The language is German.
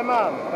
Emma.